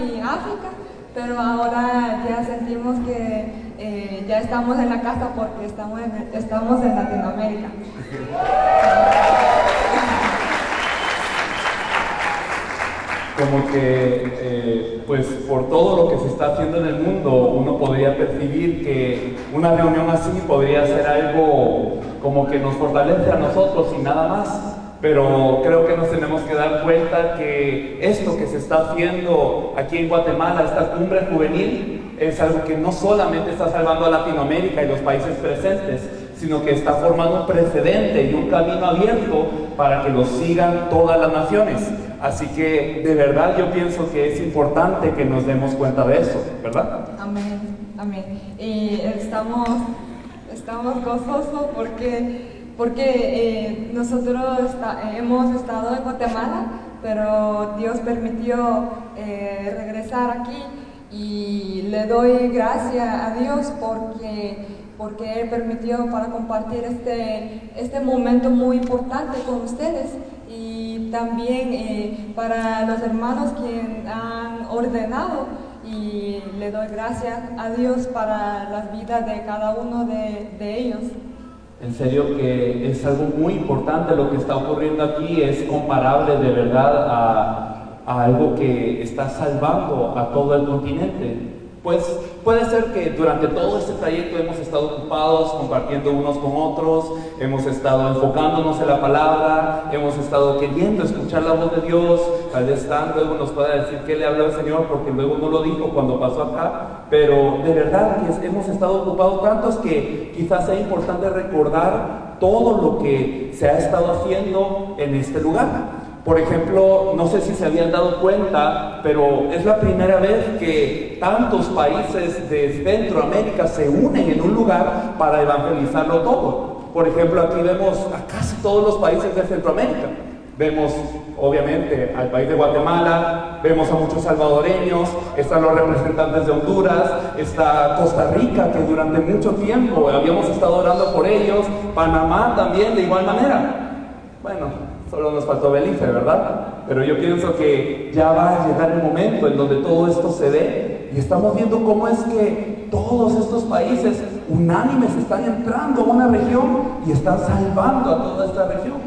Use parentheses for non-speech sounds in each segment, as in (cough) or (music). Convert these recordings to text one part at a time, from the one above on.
y África, pero ahora ya sentimos que eh, ya estamos en la casa porque estamos en, estamos en Latinoamérica. como que, eh, pues por todo lo que se está haciendo en el mundo, uno podría percibir que una reunión así podría ser algo como que nos fortalece a nosotros y nada más. Pero creo que nos tenemos que dar cuenta que esto que se está haciendo aquí en Guatemala, esta cumbre juvenil, es algo que no solamente está salvando a Latinoamérica y los países presentes, sino que está formando un precedente y un camino abierto para que lo sigan todas las naciones. Así que de verdad yo pienso que es importante que nos demos cuenta de eso, ¿verdad? Amén, amén. Y estamos, estamos gozosos porque, porque eh, nosotros hemos estado en Guatemala, pero Dios permitió eh, regresar aquí y le doy gracias a Dios porque porque Él permitió para compartir este, este momento muy importante con ustedes también eh, para los hermanos que han ordenado y le doy gracias a Dios para las vidas de cada uno de, ellos. En serio que es algo muy importante lo que está ocurriendo aquí, es comparable de verdad a, algo que está salvando a todo el continente. Pues puede ser que durante todo este trayecto hemos estado ocupados compartiendo unos con otros, hemos estado enfocándonos en la palabra, hemos estado queriendo escuchar la voz de Dios, tal vez luego nos pueda decir qué le habló el Señor, porque luego no lo dijo cuando pasó acá, pero de verdad que hemos estado ocupados tantos que quizás sea importante recordar todo lo que se ha estado haciendo en este lugar. Por ejemplo, no sé si se habían dado cuenta, pero es la primera vez que tantos países de Centroamérica se unen en un lugar para evangelizarlo todo. Por ejemplo, aquí vemos a casi todos los países de Centroamérica. Vemos, obviamente, al país de Guatemala, vemos a muchos salvadoreños, están los representantes de Honduras, está Costa Rica, que durante mucho tiempo habíamos estado orando por ellos, Panamá también de igual manera. Bueno, Solo nos faltó Belice, ¿verdad? Pero yo pienso que ya va a llegar el momento en donde todo esto se dé y estamos viendo cómo es que todos estos países unánimes están entrando a una región y están salvando a toda esta región.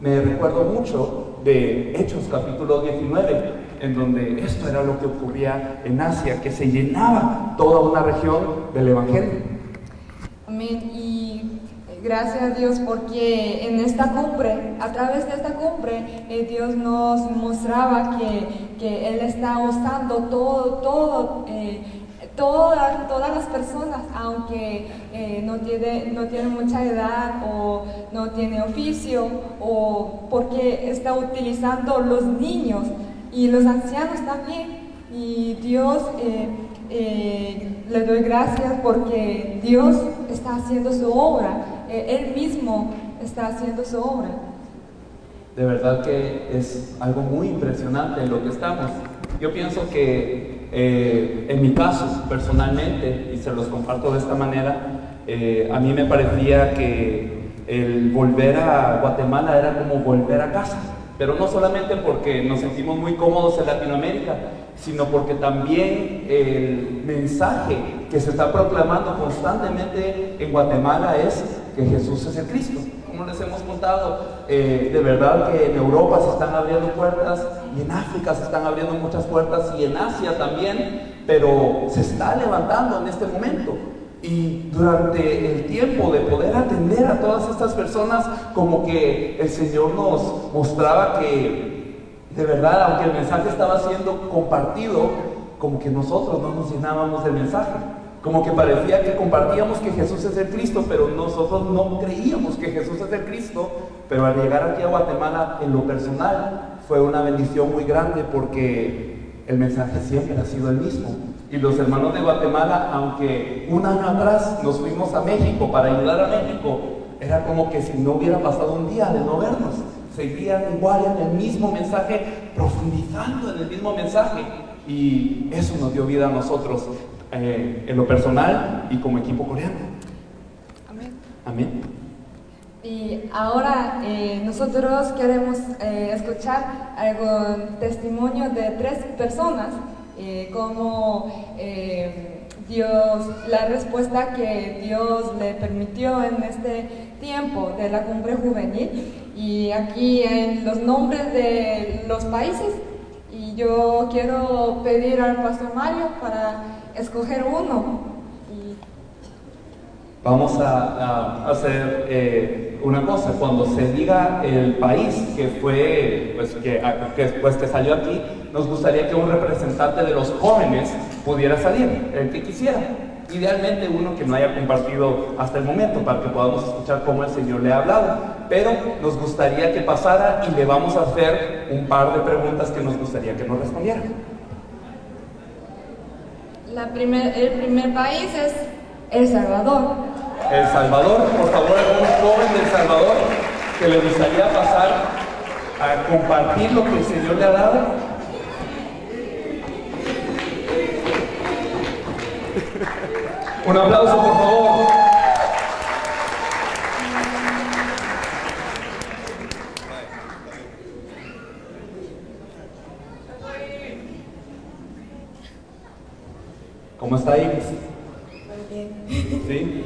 Me recuerdo mucho de Hechos capítulo 19, en donde esto era lo que ocurría en Asia, que se llenaba toda una región del Evangelio. Amén. Y Gracias a Dios porque en esta cumbre, a través de esta cumbre, eh, Dios nos mostraba que, que, Él está usando todo, todo, eh, todas, todas las personas, aunque eh, no, tiene, no tiene mucha edad o no tiene oficio, o porque está utilizando los niños y los ancianos también. Y Dios le doy gracias porque Dios está haciendo su obra él mismo está haciendo su obra. De verdad que es algo muy impresionante lo que estamos. Yo pienso que eh, en mi caso, personalmente, y se los comparto de esta manera, eh, a mí me parecía que el volver a Guatemala era como volver a casa. Pero no solamente porque nos sentimos muy cómodos en Latinoamérica, sino porque también el mensaje que se está proclamando constantemente en Guatemala es que Jesús es el Cristo. Como les hemos contado, eh, de verdad que en Europa se están abriendo puertas y en África se están abriendo muchas puertas y en Asia también, pero se está levantando en este momento. Y durante el tiempo de poder atender a todas estas personas, como que el Señor nos mostraba que de verdad, aunque el mensaje estaba siendo compartido, como que nosotros no nos llenábamos del mensaje. Como que parecía que compartíamos que Jesús es el Cristo, pero nosotros no creíamos que Jesús es el Cristo. Pero al llegar aquí a Guatemala, en lo personal, fue una bendición muy grande porque el mensaje siempre ha sido el mismo. Y los hermanos de Guatemala, aunque un año atrás nos fuimos a México para ayudar a México, era como que si no hubiera pasado un día de no vernos. Seguían igual en el mismo mensaje, profundizando en el mismo mensaje. Y eso nos dio vida a nosotros. Eh, en lo personal y como equipo coreano. Amén. Amén. Y ahora eh, nosotros queremos eh, escuchar algún testimonio de tres personas eh, Dios, la respuesta que Dios le permitió en este tiempo de la cumbre juvenil. Y aquí en los nombres de los países. Y yo quiero pedir al pastor Mario para escoger uno. Vamos a, hacer eh, una cosa, cuando se diga el país que fue, pues que, que, pues, que salió aquí, nos gustaría que un representante de los jóvenes pudiera salir, el que quisiera. Idealmente uno que no haya compartido hasta el momento para que podamos escuchar cómo el Señor le ha hablado. Pero nos gustaría que pasara y le vamos a hacer un par de preguntas que nos gustaría que nos respondiera. La primer, el primer país es El Salvador. El Salvador, por favor, algún joven del Salvador que le gustaría pasar a compartir lo que el Señor le ha dado. Un aplauso, por favor. Bien. ¿Sí?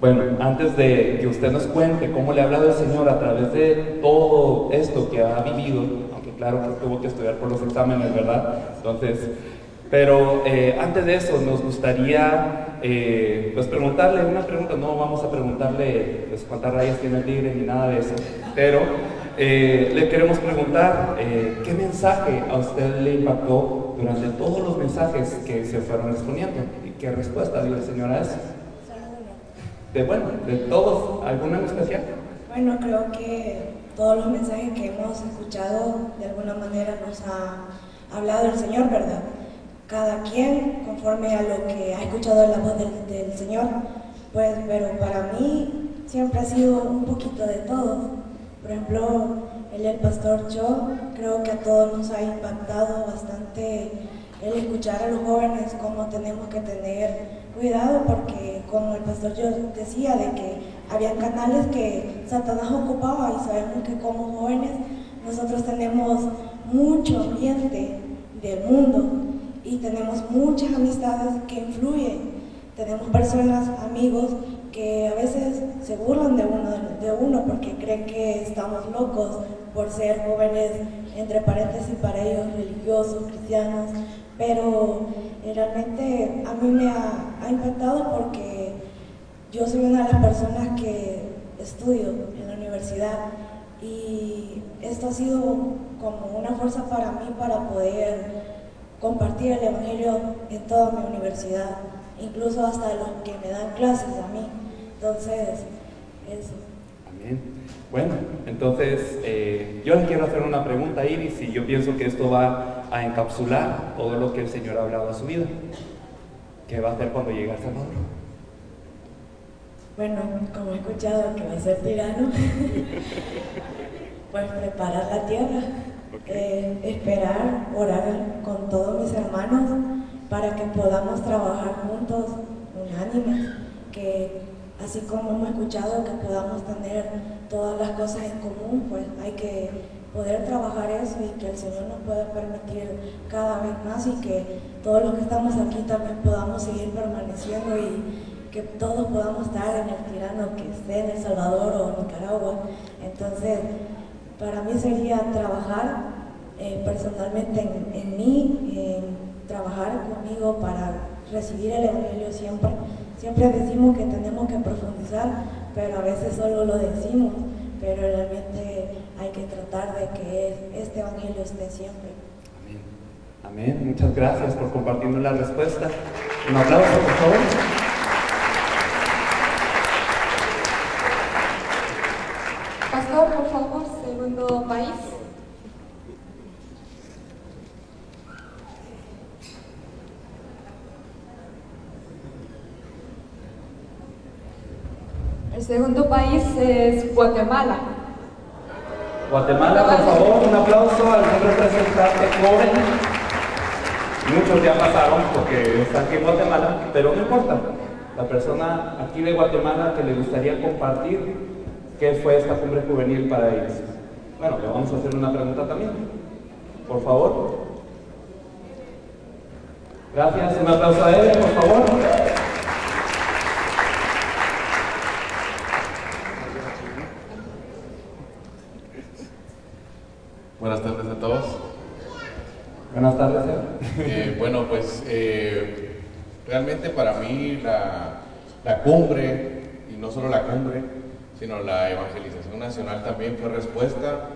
Bueno, antes de que usted nos cuente cómo le ha hablado el Señor a través de todo esto que ha vivido, aunque claro que tuvo que estudiar por los exámenes, ¿verdad? Entonces, pero eh, antes de eso, nos gustaría eh, pues preguntarle una pregunta. No vamos a preguntarle pues, cuántas rayas tiene el tigre ni nada de eso, pero eh, le queremos preguntar qué mensaje a usted le impactó durante todos los mensajes que se fueron exponiendo y qué respuesta dio el Señor a eso. De bueno, de todos, ¿alguna en especial? Bueno, creo que todos los mensajes que hemos escuchado de alguna manera nos ha hablado el Señor, ¿verdad? cada quien conforme a lo que ha escuchado la voz del, Señor, pues, pero para mí siempre ha sido un poquito de todo. Por ejemplo, el, pastor Cho, creo que a todos nos ha impactado bastante el escuchar a los jóvenes cómo tenemos que tener cuidado porque como el pastor Cho decía de que había canales que Satanás ocupaba y sabemos que como jóvenes nosotros tenemos mucho ambiente del mundo y tenemos muchas amistades que influyen. Tenemos personas, amigos, que a veces se burlan de uno, de uno porque creen que estamos locos por ser jóvenes, entre paréntesis, para ellos religiosos, cristianos, pero realmente a mí me ha, ha impactado porque yo soy una de las personas que estudio en la universidad y esto ha sido como una fuerza para mí para poder compartir el Evangelio en toda mi universidad, incluso hasta los que me dan clases a mí. Entonces, eso. Amén. Bueno, entonces eh, yo le quiero hacer una pregunta a Iris y yo pienso que esto va a encapsular todo lo que el Señor ha hablado a su vida. ¿Qué va a hacer cuando llegue a Salvador? Bueno, como he escuchado que va a ser tirano, pues preparar la tierra eh, esperar, orar con todos mis hermanos para que podamos trabajar juntos, unánimes, que así como hemos escuchado que podamos tener todas las cosas en común, pues hay que poder trabajar eso y que el Señor nos pueda permitir cada vez más y que todos los que estamos aquí también podamos seguir permaneciendo y que todos podamos estar en el tirano que esté en El Salvador o Nicaragua. Entonces, para mí sería trabajar eh, personalmente en, mí, en trabajar conmigo para recibir el Evangelio siempre. Siempre decimos que tenemos que profundizar, pero a veces solo lo decimos, pero realmente hay que tratar de que este Evangelio esté siempre. Amén. Amén. Muchas gracias por compartirnos la respuesta. Un aplauso, por favor. Segundo país es Guatemala. Guatemala, por favor, un aplauso al representante joven. Muchos ya pasaron porque están aquí en Guatemala, pero no importa. La persona aquí de Guatemala que le gustaría compartir qué fue esta cumbre juvenil para ellos. Bueno, le vamos a hacer una pregunta también. Por favor. Gracias, un aplauso a él, por favor. Buenas tardes a todos. Buenas tardes. Eder. Eh, bueno, pues eh, realmente para mí la, la cumbre, y no solo la cumbre, sino la evangelización nacional también fue respuesta,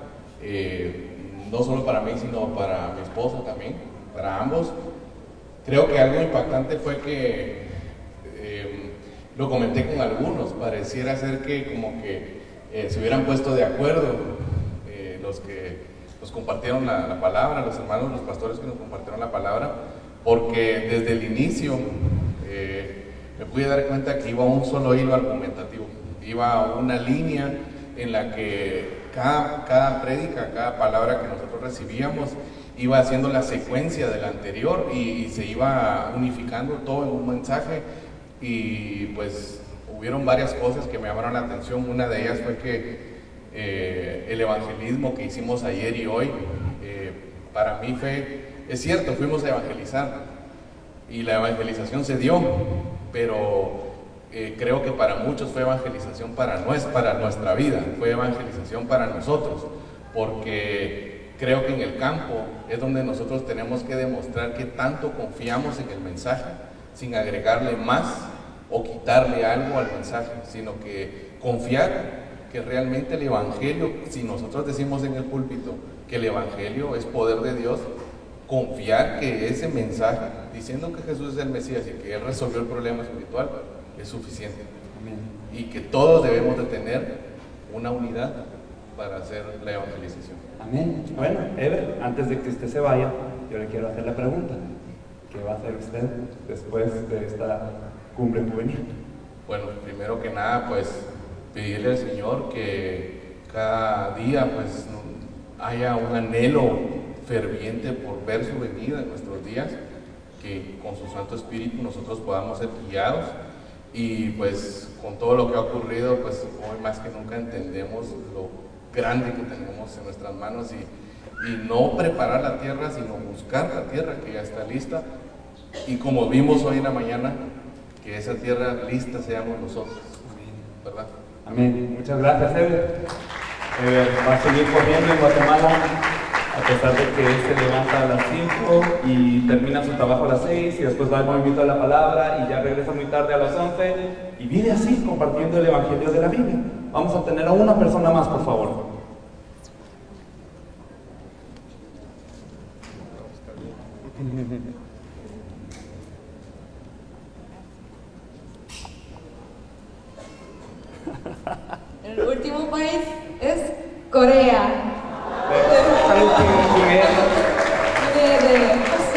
eh, no solo para mí, sino para mi esposa también, para ambos. Creo que algo impactante fue que, eh, lo comenté con algunos, pareciera ser que como que eh, se hubieran puesto de acuerdo eh, los que nos compartieron la, la palabra, los hermanos, los pastores que nos compartieron la palabra, porque desde el inicio eh, me pude dar cuenta que iba un solo hilo argumentativo, iba una línea en la que cada, cada prédica, cada palabra que nosotros recibíamos, iba haciendo la secuencia de la anterior y, y se iba unificando todo en un mensaje. Y pues hubieron varias cosas que me llamaron la atención, una de ellas fue que eh, el evangelismo que hicimos ayer y hoy, eh, para mí fue, es cierto, fuimos a evangelizar y la evangelización se dio, pero eh, creo que para muchos fue evangelización para, nues- para nuestra vida, fue evangelización para nosotros, porque creo que en el campo es donde nosotros tenemos que demostrar que tanto confiamos en el mensaje, sin agregarle más o quitarle algo al mensaje, sino que confiar que realmente el Evangelio, si nosotros decimos en el púlpito que el Evangelio es poder de Dios, confiar que ese mensaje, diciendo que Jesús es el Mesías y que Él resolvió el problema espiritual, es suficiente. Y que todos debemos de tener una unidad para hacer la evangelización. Amén. Bueno, Ever, antes de que usted se vaya, yo le quiero hacer la pregunta. ¿Qué va a hacer usted después de esta cumbre juvenil? Bueno, primero que nada, pues pedirle al Señor que cada día pues haya un anhelo ferviente por ver su venida en nuestros días, que con su Santo Espíritu nosotros podamos ser guiados. Y pues con todo lo que ha ocurrido, pues hoy más que nunca entendemos lo grande que tenemos en nuestras manos y, y no preparar la tierra, sino buscar la tierra que ya está lista. Y como vimos hoy en la mañana, que esa tierra lista seamos nosotros, ¿verdad? Amén. Muchas gracias, Ever. Va a seguir corriendo en Guatemala, a pesar de que él se levanta a las 5 y termina su trabajo a las 6 y después va al movimiento de la palabra y ya regresa muy tarde a las 11 y vive así compartiendo el Evangelio de la Biblia. Vamos a tener a una persona más, por favor. El último país es Corea. 한국 중에 네, 네. 혹시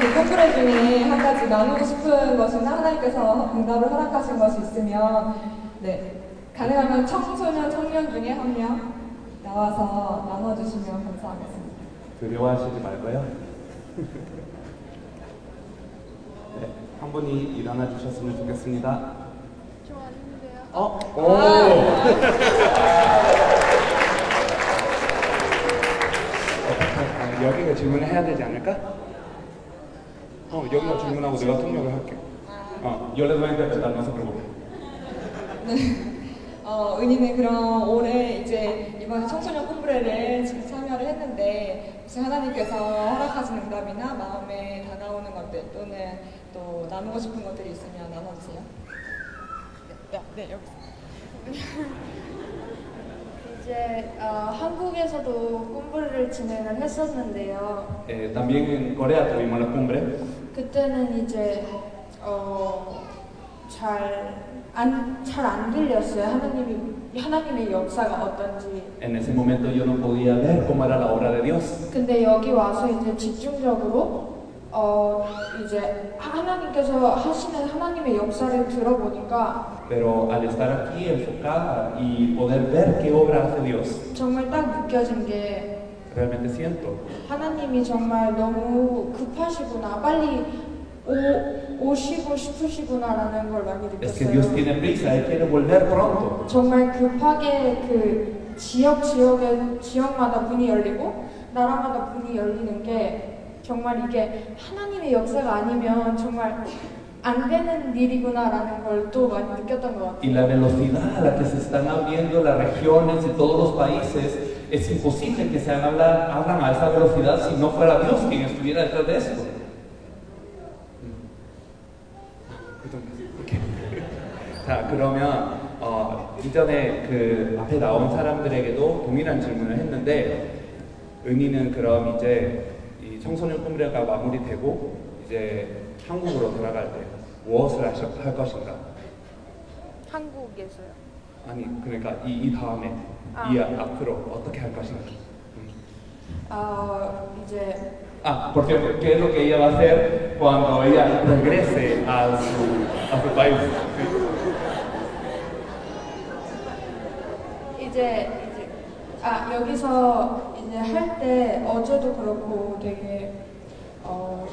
그 컴프레 중에 한 가지 나누고 싶은 것이나 하나님께서 응답을 허락하신 것이 있으면 네. 가능하면 청소년, 청년 중에 한 명 나와서 나눠주시면 감사하겠습니다. 두려워하시지 말고요. 네, 한 분이 일어나 주셨으면 좋겠습니다. 어? 오! 어, 여기가 질문을 해야 되지 않을까? 어, 여기가 질문하고 내가 통역을 할게. 어, a interpretar, no se preocupen. 어, 은희는 그럼 올해 이제 이번에 청소년 콤브레를 지금 참여를 했는데 혹시 하나님께서 허락하신 응답이나 마음에 다가오는 것들 또는 또 나누고 싶은 것들이 있으면 나눠주세요. 네, 네 여기. (laughs) 이제 어, 한국에서도 공부를 진행을 했었는데요. Eh, también en Corea tuvimos la cumbre. 그때는 이제 어, 잘안잘 안 들렸어요. 하나님이 하나님의 역사가 어떤지. En ese momento yo no podía ver cómo era la obra de Dios. 근데 여기 와서 이제 집중적으로 어 이제 하나님께서 하시는 하나님의 역사를 들어보니까 Pero al estar aquí enfocada y poder ver qué obra hace Dios, 정말 딱 느껴진 게 realmente siento 하나님이 정말 너무 급하시구나 빨리 오, 오시고 싶으시구나라는 걸 많이 es que Dios 느꼈어요. tiene prisa, Él quiere volver pronto. 정말 급하게 그 지역 지역의 지역마다 문이 열리고 나라마다 문이 열리는 게 정말 이게 하나님의 역사가 아니면 정말 안 되는 일이구나라는 걸 또 많이 느꼈던 것 Y 같아요. la velocidad a la que se están abriendo las regiones y todos los países, es imposible que se hablan, hablan a esa velocidad si no fuera Dios quien estuviera detrás de esto. 자 그러면 어, 이전에 그 앞에 나온 사람들에게도 동일한 질문을 했는데 은희는 그럼 이제 이 청소년 꿈레가 마무리되고 이제 한국으로 돌아갈 때 무엇을 하실- 할 것인가? 한국에서요. 아니 그러니까 이, 이 다음에 이 앞으로 어떻게 할 것인가? 음. 어, 이제 Ah, porque qué es lo que ella va a hacer cuando ella regrese a su, a su país. 이제 이제 아 여기서 이제 할 때 어제도 그렇고 되게 어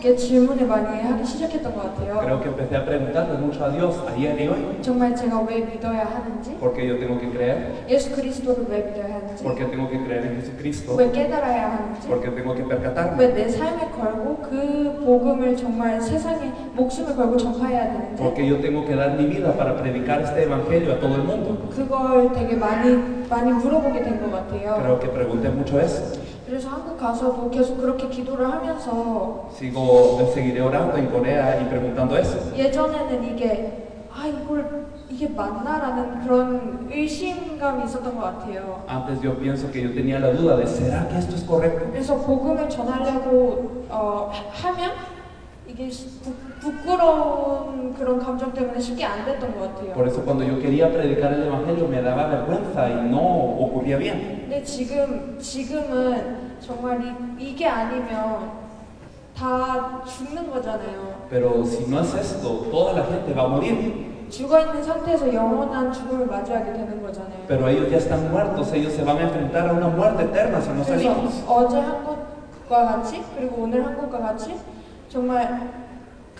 하나님께 질문을 많이 하기 시작했던 것 Creo 같아요. que empecé a preguntarle mucho a Dios a día de hoy, 정말 제가 왜 믿어야 하는지, porque yo tengo que creer, 예수 그리스도를 왜 믿어야 하는지, porque tengo que creer en Jesucristo, 왜 깨달아야 하는지, porque tengo que percatarme, 왜내 삶을 걸고 그 복음을 정말 세상에 목숨을 걸고 전파해야 되는지, porque yo tengo que dar mi vida para predicar este evangelio a todo el mundo. 그걸 되게 많이 많이 물어보게 된 것 같아요. Creo que pregunté mucho eso. 그래서 한국 가서도 계속 그렇게 기도를 하면서 Sigo, seguiré orando en Corea y preguntando eso. 예전에는 이게 아 이걸 이게 맞나라는 그런 의심감이 있었던 것 같아요. Antes yo pienso que yo tenía la duda de, ¿será que esto es correcto? 그래서 복음을 전하려고 어, 하- 하면 이게 부, 부끄러운 그런 감정 때문에 쉽게 안 됐던 것 같아요. Por eso cuando yo quería predicar el evangelio me daba vergüenza y no ocurría bien. 근데 지금 지금은 정말 이, 이게 아니면 다 죽는 거잖아요. Pero si no es esto, toda la gente va a morir. 죽어 있는 상태에서 영원한 죽음을 맞이하게 되는 거잖아요. Pero ellos ya están muertos, ellos se van a enfrentar a una muerte eterna si no salimos. 어제 한국과 같이 그리고 오늘 한국과 같이 정말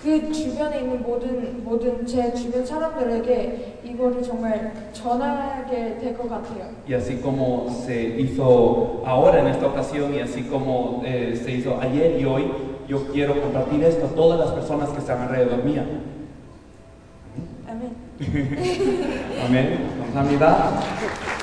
그 주변에 있는 모든 모든 제 주변 사람들에게 이거를 정말 전하게 될 것 같아요. Y así como se hizo ahora en esta ocasión y así como eh, se hizo ayer y hoy, yo quiero compartir esto a todas las personas que están alrededor mía. 아멘. Amén. 감사합니다.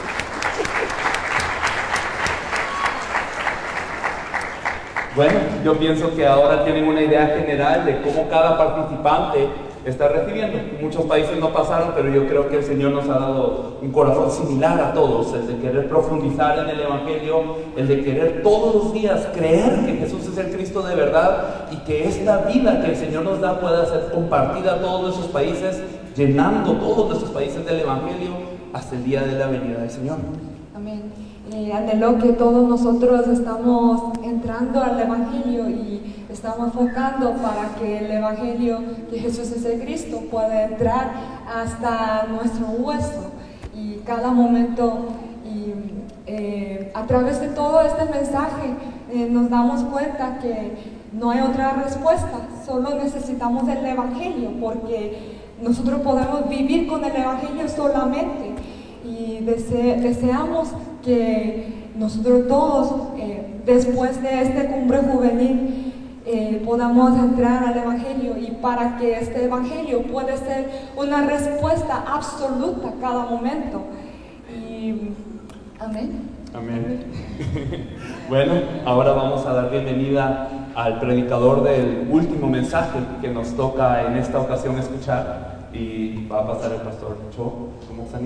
Bueno, yo pienso que ahora tienen una idea general de cómo cada participante está recibiendo. Muchos países no pasaron, pero yo creo que el Señor nos ha dado un corazón similar a todos, el de querer profundizar en el Evangelio, el de querer todos los días creer que Jesús es el Cristo de verdad y que esta vida que el Señor nos da pueda ser compartida a todos nuestros países, llenando todos nuestros países del Evangelio hasta el día de la venida del Señor. Amén. Eh, anhelo que todos nosotros estamos entrando al Evangelio y estamos enfocando para que el Evangelio de Jesús es el Cristo pueda entrar hasta nuestro hueso y cada momento y eh, a través de todo este mensaje eh, nos damos cuenta que no hay otra respuesta, solo necesitamos el Evangelio porque nosotros podemos vivir con el Evangelio solamente y dese- deseamos que nosotros todos, eh, después de este cumbre juvenil, eh, podamos entrar al Evangelio y para que este Evangelio pueda ser una respuesta absoluta a cada momento. Y, amén. Amén. (laughs) Bueno, ahora vamos a dar bienvenida al predicador del último mensaje que nos toca en esta ocasión escuchar y va a pasar el pastor Cho. ¿Cómo están?